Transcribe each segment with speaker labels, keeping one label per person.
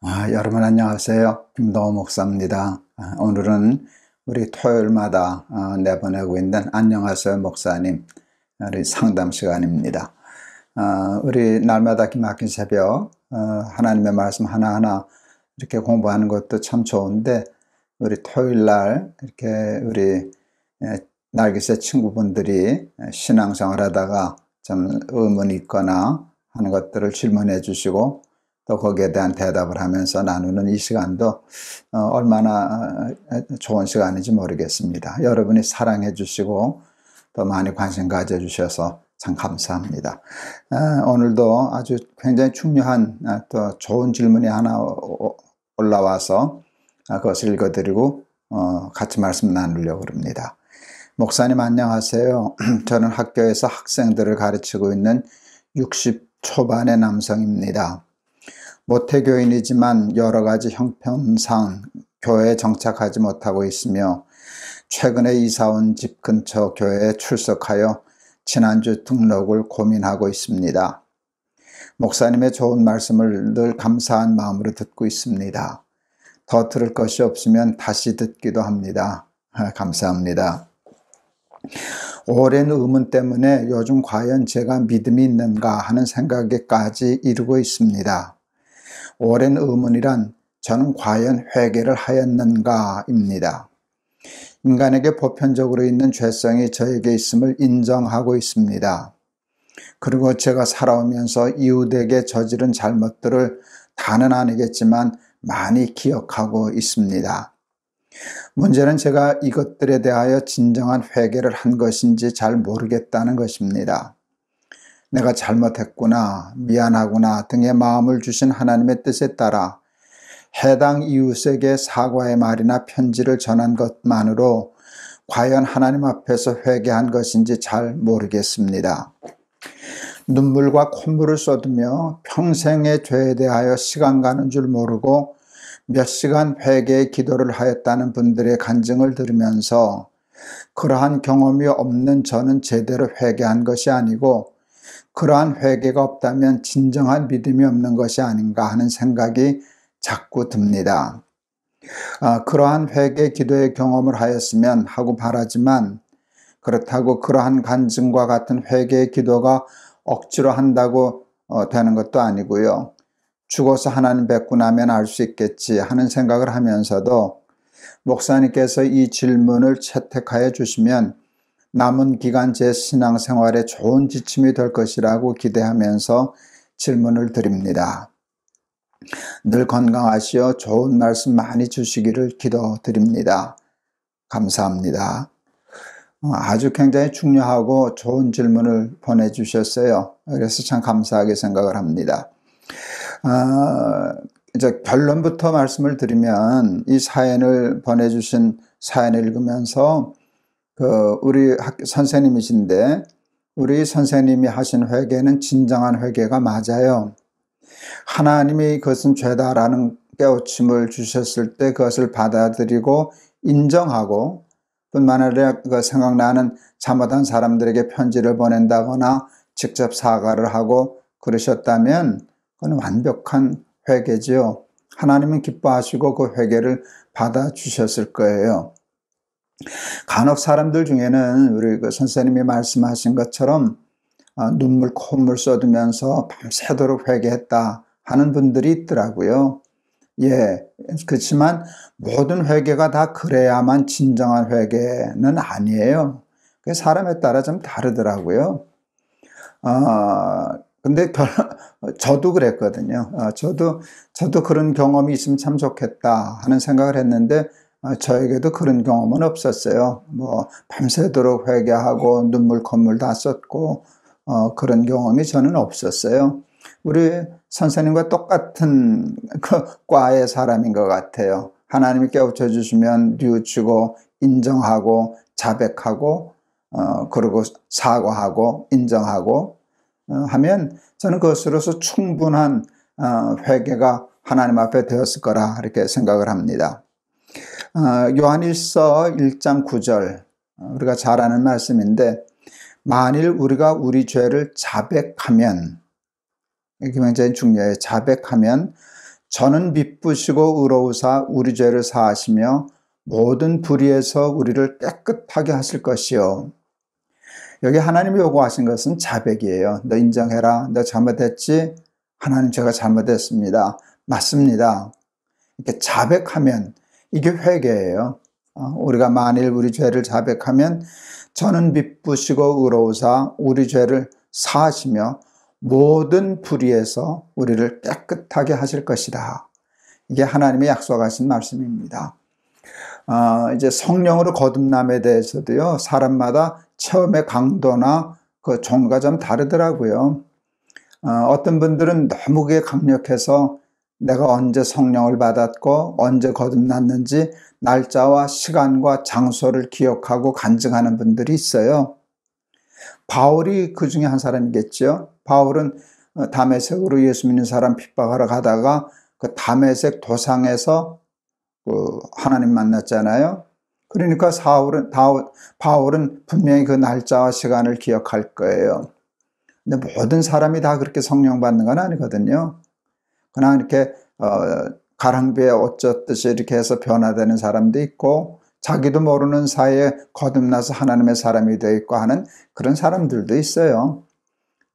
Speaker 1: 아, 여러분 안녕하세요. 김동호 목사입니다. 아, 오늘은 우리 토요일마다 어, 내보내고 있는 안녕하세요 목사님 우리 상담 시간입니다. 어, 우리 날마다 기막힌 새벽 어, 하나님의 말씀 하나하나 이렇게 공부하는 것도 참 좋은데 우리 토요일 날 이렇게 우리 날개새 친구분들이 신앙생활 하다가 좀 의문이 있거나 하는 것들을 질문해 주시고 또 거기에 대한 대답을 하면서 나누는 이 시간도 어, 얼마나 좋은 시간인지 모르겠습니다. 여러분이 사랑해 주시고 또 많이 관심 가져 주셔서 참 감사합니다. 오늘도 아주 굉장히 중요한 또 좋은 질문이 하나 올라와서 그것을 읽어드리고 어, 같이 말씀 나누려고 합니다. 목사님 안녕하세요. 저는 학교에서 학생들을 가르치고 있는 60 초반의 남성입니다. 모태교인이지만 여러 가지 형편상 교회에 정착하지 못하고 있으며 최근에 이사온 집 근처 교회에 출석하여 지난주 등록을 고민하고 있습니다. 목사님의 좋은 말씀을 늘 감사한 마음으로 듣고 있습니다. 더 들을 것이 없으면 다시 듣기도 합니다. 아, 감사합니다. 오랜 의문 때문에 요즘 과연 제가 믿음이 있는가 하는 생각에까지 이르고 있습니다. 오랜 의문이란 저는 과연 회개를 하였는가입니다. 인간에게 보편적으로 있는 죄성이 저에게 있음을 인정하고 있습니다. 그리고 제가 살아오면서 이웃에게 저지른 잘못들을 다는 아니겠지만 많이 기억하고 있습니다. 문제는 제가 이것들에 대하여 진정한 회개를 한 것인지 잘 모르겠다는 것입니다. 내가 잘못했구나, 미안하구나 등의 마음을 주신 하나님의 뜻에 따라 해당 이웃에게 사과의 말이나 편지를 전한 것만으로 과연 하나님 앞에서 회개한 것인지 잘 모르겠습니다. 눈물과 콧물을 쏟으며 평생의 죄에 대하여 시간 가는 줄 모르고 몇 시간 회개의 기도를 하였다는 분들의 간증을 들으면서 그러한 경험이 없는 저는 제대로 회개한 것이 아니고 그러한 회개가 없다면 진정한 믿음이 없는 것이 아닌가 하는 생각이 자꾸 듭니다. 아, 그러한 회개 기도의 경험을 하였으면 하고 바라지만 그렇다고 그러한 간증과 같은 회개의 기도가 억지로 한다고 어, 되는 것도 아니고요. 죽어서 하나님 뵙고 나면 알 수 있겠지 하는 생각을 하면서도 목사님께서 이 질문을 채택하여 주시면 남은 기간 제 신앙생활에 좋은 지침이 될 것이라고 기대하면서 질문을 드립니다. 늘 건강하시어 좋은 말씀 많이 주시기를 기도드립니다. 감사합니다. 어, 아주 굉장히 중요하고 좋은 질문을 보내주셨어요. 그래서 참 감사하게 생각을 합니다. 아, 이제 결론부터 말씀을 드리면 이 사연을 보내주신 사연을 읽으면서 그 우리 학 선생님이신데 우리 선생님이 하신 회개는 진정한 회개가 맞아요. 하나님이 그것은 죄다라는 깨우침을 주셨을 때 그것을 받아들이고 인정하고 뿐만 아니라 그 생각나는 잘못한 사람들에게 편지를 보낸다거나 직접 사과를 하고 그러셨다면 그건 완벽한 회개지요. 하나님은 기뻐하시고 그 회개를 받아주셨을 거예요. 간혹 사람들 중에는 우리 그 선생님이 말씀하신 것처럼 어, 눈물 콧물 쏟으면서 밤새도록 회개했다 하는 분들이 있더라고요. 예, 그렇지만 모든 회개가 다 그래야만 진정한 회개는 아니에요. 사람에 따라 좀 다르더라고요. 어, 근데 저도 그랬거든요. 어, 저도, 저도 그런 경험이 있으면 참 좋겠다 하는 생각을 했는데 어, 저에게도 그런 경험은 없었어요. 뭐 밤새도록 회개하고 눈물 콧물 다 썼고 어, 그런 경험이 저는 없었어요. 우리 선생님과 똑같은 그 과의 사람인 것 같아요. 하나님이 깨우쳐 주시면 뉘우치고 인정하고 자백하고 어, 그리고 사과하고 인정하고 어, 하면 저는 그것으로서 충분한 어, 회개가 하나님 앞에 되었을 거라 이렇게 생각을 합니다. 어, 요한일서 1장 9절 어, 우리가 잘 아는 말씀인데 만일 우리가 우리 죄를 자백하면 이게 굉장히 중요해요. 자백하면 저는 미쁘시고 의로우사 우리 죄를 사하시며 모든 불의에서 우리를 깨끗하게 하실 것이요. 여기 하나님이 요구하신 것은 자백이에요. 너 인정해라. 너 잘못했지? 하나님 제가 잘못했습니다. 맞습니다. 이렇게 자백하면 이게 회개예요. 어, 우리가 만일 우리 죄를 자백하면 저는 미쁘시고 의로우사 우리 죄를 사하시며 모든 불의에서 우리를 깨끗하게 하실 것이다. 이게 하나님의 약속하신 말씀입니다. 어, 이제 성령으로 거듭남에 대해서도요, 사람마다 체험의 강도나 그 종류가 좀 다르더라고요. 어, 떤 분들은 너무 그게 강력해서 내가 언제 성령을 받았고 언제 거듭났는지 날짜와 시간과 장소를 기억하고 간증하는 분들이 있어요. 바울이 그 중에 한 사람이겠죠. 바울은 어, 담에색으로 예수 믿는 사람 핍박하러 가다가 그 담에색 도상에서 그 하나님 만났잖아요. 그러니까 사울은 바울은 분명히 그 날짜와 시간을 기억할 거예요. 근데 모든 사람이 다 그렇게 성령 받는 건 아니거든요. 그냥 이렇게 어, 가랑비에 어쩌듯이 이렇게 해서 변화되는 사람도 있고 자기도 모르는 사이에 거듭나서 하나님의 사람이 되어 있고 하는 그런 사람들도 있어요.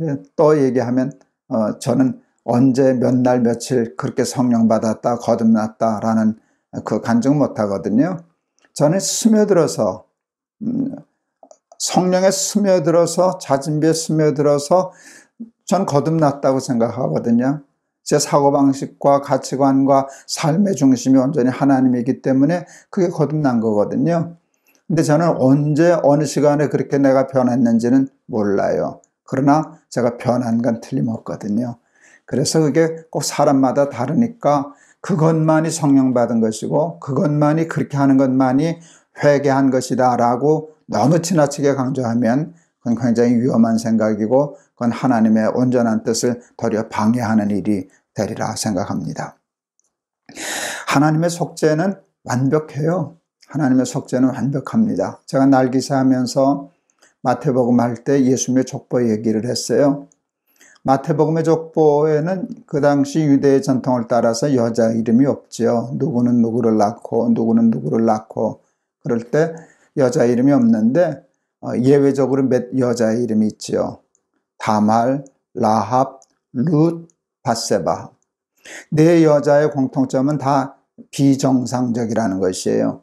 Speaker 1: 예, 또 얘기하면 어, 저는 언제 몇 날 며칠 그렇게 성령 받았다 거듭났다라는 그 간증 못 하거든요. 저는 스며들어서 음, 성령에 스며들어서 자진비에 스며들어서 전 거듭났다고 생각하거든요. 제 사고방식과 가치관과 삶의 중심이 온전히 하나님이기 때문에 그게 거듭난 거거든요. 근데 저는 언제 어느 시간에 그렇게 내가 변했는지는 몰라요. 그러나 제가 변한 건 틀림없거든요. 그래서 그게 꼭 사람마다 다르니까 그것만이 성령 받은 것이고 그것만이 그렇게 하는 것만이 회개한 것이다 라고 너무 지나치게 강조하면 그건 굉장히 위험한 생각이고 그건 하나님의 온전한 뜻을 도리어 방해하는 일이 되리라 생각합니다. 하나님의 속죄는 완벽해요. 하나님의 속죄는 완벽합니다. 제가 날기사 하면서 마태복음 할 때 예수님의 족보 얘기를 했어요. 마태복음의 족보에는 그 당시 유대의 전통을 따라서 여자 이름이 없지요. 누구는 누구를 낳고 누구는 누구를 낳고 그럴 때 여자 이름이 없는데 어, 예외적으로 몇 여자의 이름이 있지요. 다말, 라합, 룻, 바세바. 네 여자의 공통점은 다 비정상적이라는 것이에요.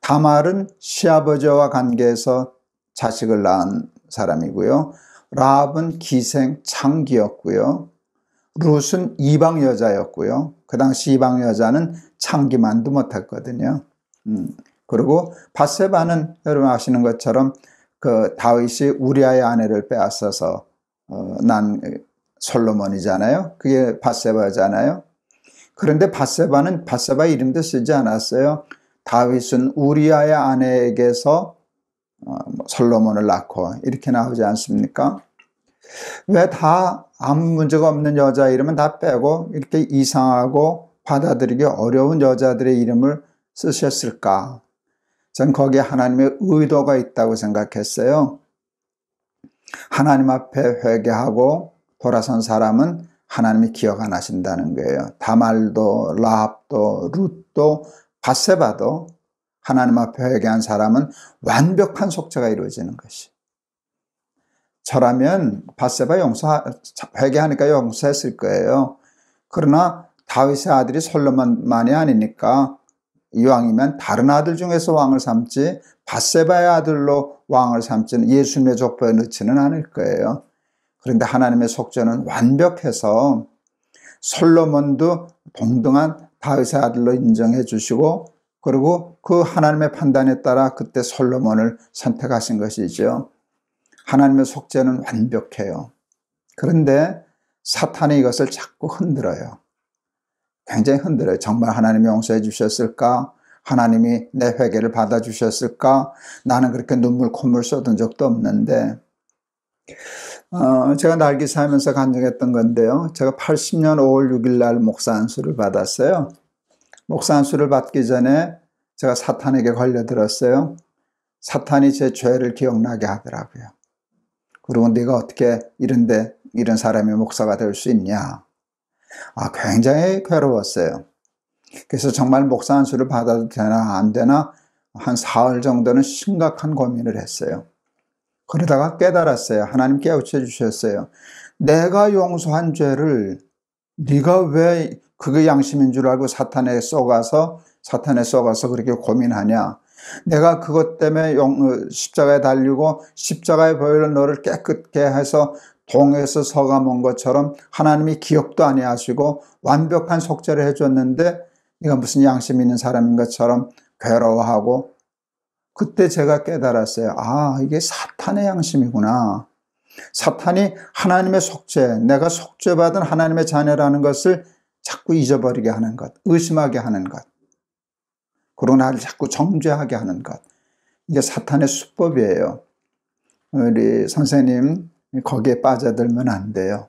Speaker 1: 다말은 시아버지와 관계에서 자식을 낳은 사람이고요. 라합은 기생 창기였고요. 룻은 이방 여자였고요. 그 당시 이방 여자는 창기만도 못했거든요. 음. 그리고 바세바는 여러분 아시는 것처럼 그 다윗이 우리아의 아내를 빼앗아서 어, 난 솔로몬이잖아요. 그게 바세바잖아요. 그런데 바세바는 바세바 이름도 쓰지 않았어요. 다윗은 우리아의 아내에게서 어, 뭐 솔로몬을 낳고 이렇게 나오지 않습니까? 왜 다 아무 문제가 없는 여자 이름은 다 빼고 이렇게 이상하고 받아들이기 어려운 여자들의 이름을 쓰셨을까? 전 거기에 하나님의 의도가 있다고 생각했어요. 하나님 앞에 회개하고 돌아선 사람은 하나님이 기억 안 하신다는 거예요. 다말도, 라합도, 룻도, 바세바도 하나님 앞에 회개한 사람은 완벽한 속죄가 이루어지는 것이. 저라면 바세바 용서 회개하니까 용서했을 거예요. 그러나 다윗의 아들이 솔로몬만이 아니니까 이왕이면 다른 아들 중에서 왕을 삼지 바세바의 아들로 왕을 삼지는 예수님의 족보에 넣지는 않을 거예요. 그런데 하나님의 속죄는 완벽해서 솔로몬도 동등한 다윗의 아들로 인정해 주시고 그리고 그 하나님의 판단에 따라 그때 솔로몬을 선택하신 것이죠. 하나님의 속죄는 완벽해요. 그런데 사탄이 이것을 자꾸 흔들어요. 굉장히 흔들어요. 정말 하나님이 용서해 주셨을까? 하나님이 내 회개를 받아 주셨을까? 나는 그렇게 눈물 콧물 쏟은 적도 없는데 어, 제가 날기 살면서 간증했던 건데요. 제가 80년 5월 6일 날 목사 안수를 받았어요. 목사 안수를 받기 전에 제가 사탄에게 걸려들었어요. 사탄이 제 죄를 기억나게 하더라고요. 그리고 네가 어떻게 이런데 이런 사람이 목사가 될 수 있냐? 아, 굉장히 괴로웠어요. 그래서 정말 목사 한 수를 받아도 되나 안 되나 한 사흘 정도는 심각한 고민을 했어요. 그러다가 깨달았어요. 하나님 깨우쳐 주셨어요. 내가 용서한 죄를 네가 왜 그게 양심인 줄 알고 사탄에 쏘가서 사탄에 쏘가서 그렇게 고민하냐? 내가 그것 때문에 어, 십자가에 달리고 십자가의 보혈로 너를 깨끗게 해서 동에서 서가온 것처럼 하나님이 기억도 아니하시고 완벽한 속죄를 해줬는데 네가 무슨 양심 있는 사람인 것처럼 괴로워하고 그때 제가 깨달았어요. 아 이게 사탄의 양심이구나. 사탄이 하나님의 속죄, 내가 속죄받은 하나님의 자녀라는 것을 자꾸 잊어버리게 하는 것, 의심하게 하는 것, 그러고 나를 자꾸 정죄하게 하는 것. 이게 사탄의 수법이에요. 우리 선생님 거기에 빠져들면 안 돼요.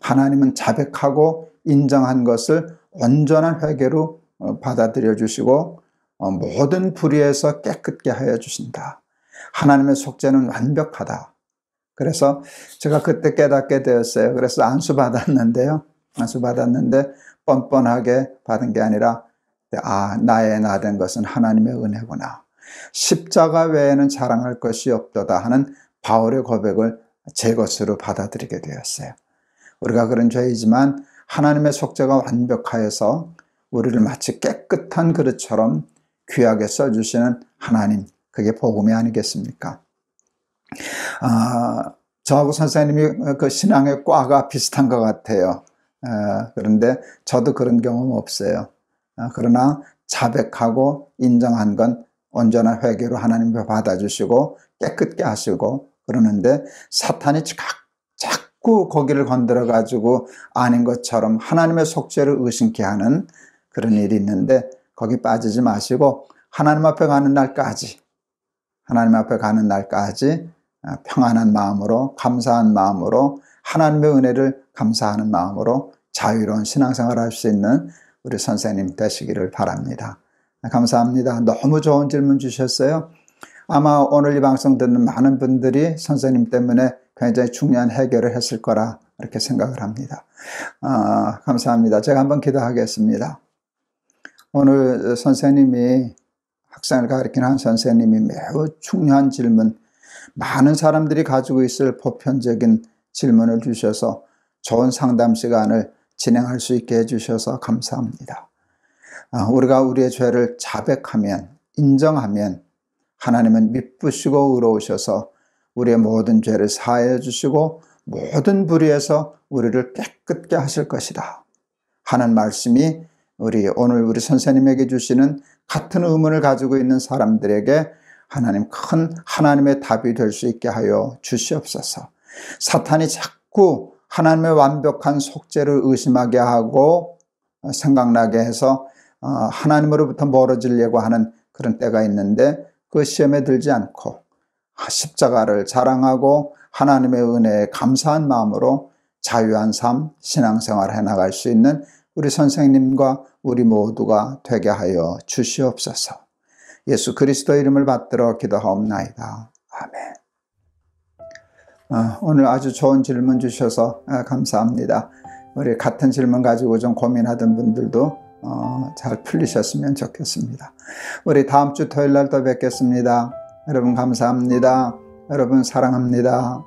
Speaker 1: 하나님은 자백하고 인정한 것을 온전한 회개로 어, 받아들여 주시고 어, 모든 불의에서 깨끗게 하여 주신다. 하나님의 속죄는 완벽하다. 그래서 제가 그때 깨닫게 되었어요. 그래서 안수 받았는데요. 안수 받았는데 뻔뻔하게 받은 게 아니라 아 나의 나 된 것은 하나님의 은혜구나. 십자가 외에는 자랑할 것이 없도다 하는 바울의 고백을 제 것으로 받아들이게 되었어요. 우리가 그런 죄이지만 하나님의 속죄가 완벽하여서 우리를 마치 깨끗한 그릇처럼 귀하게 써주시는 하나님, 그게 복음이 아니겠습니까? 아, 저하고 선생님이 그 신앙의 과가 비슷한 것 같아요. 아, 그런데 저도 그런 경험 없어요. 아, 그러나 자백하고 인정한 건 온전한 회개로 하나님 받아주시고 깨끗게 하시고 그러는데 사탄이 자꾸 거기를 건드려 가지고 아닌 것처럼 하나님의 속죄를 의심케 하는 그런 일이 있는데 거기 빠지지 마시고 하나님 앞에 가는 날까지 하나님 앞에 가는 날까지 아, 평안한 마음으로 감사한 마음으로 하나님의 은혜를 감사하는 마음으로 자유로운 신앙생활 할 수 있는 우리 선생님 되시기를 바랍니다. 감사합니다. 너무 좋은 질문 주셨어요. 아마 오늘 이 방송 듣는 많은 분들이 선생님 때문에 굉장히 중요한 해결을 했을 거라 이렇게 생각을 합니다. 아, 감사합니다. 제가 한번 기도하겠습니다. 오늘 선생님이 학생을 가르치는 한 선생님이 매우 중요한 질문, 많은 사람들이 가지고 있을 보편적인 질문을 주셔서 좋은 상담 시간을 진행할 수 있게 해주셔서 감사합니다. 아, 우리가 우리의 죄를 자백하면, 인정하면 하나님은 미쁘시고 의로우셔서 우리의 모든 죄를 사하여 주시고 모든 불의에서 우리를 깨끗게 하실 것이다. 하는 말씀이 우리 오늘 우리 선생님에게 주시는 같은 의문을 가지고 있는 사람들에게 하나님 큰 하나님의 답이 될 수 있게 하여 주시옵소서. 사탄이 자꾸 하나님의 완벽한 속죄를 의심하게 하고 생각나게 해서 어, 하나님으로부터 멀어지려고 하는 그런 때가 있는데 그 시험에 들지 않고 십자가를 자랑하고 하나님의 은혜에 감사한 마음으로 자유한 삶, 신앙생활 해 나갈 수 있는 우리 선생님과 우리 모두가 되게 하여 주시옵소서. 예수 그리스도 이름을 받들어 기도하옵나이다. 아멘. 어, 오늘 아주 좋은 질문 주셔서 아, 감사합니다. 우리 같은 질문 가지고 좀 고민하던 분들도 어, 잘 풀리셨으면 좋겠습니다. 우리 다음 주 토요일 날 또 뵙겠습니다. 여러분 감사합니다. 여러분 사랑합니다.